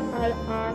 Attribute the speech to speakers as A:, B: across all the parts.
A: Bye.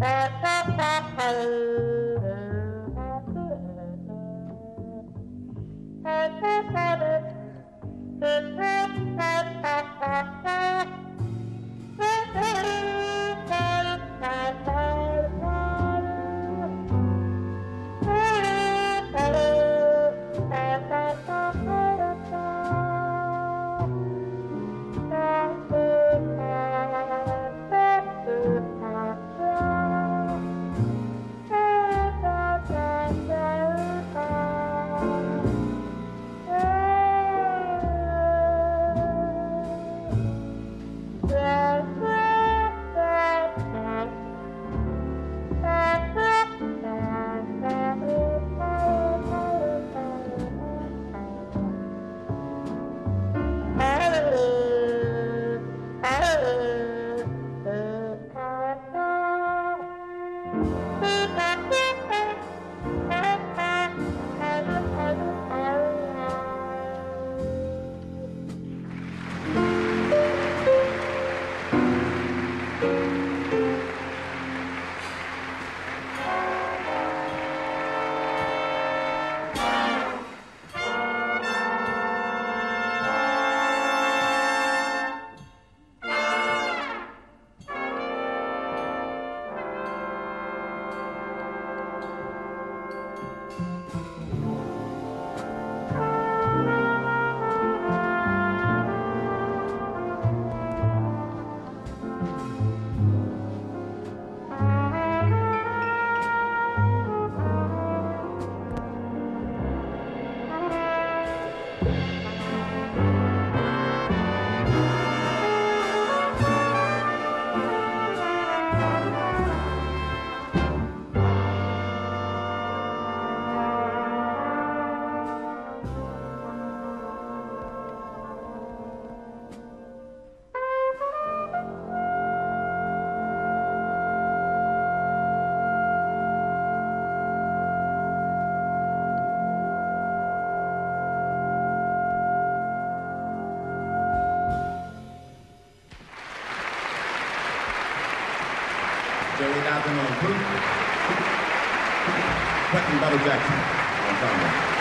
A: Thank you. On flute. Quentin Butler Jackson on trombone.